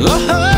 Love.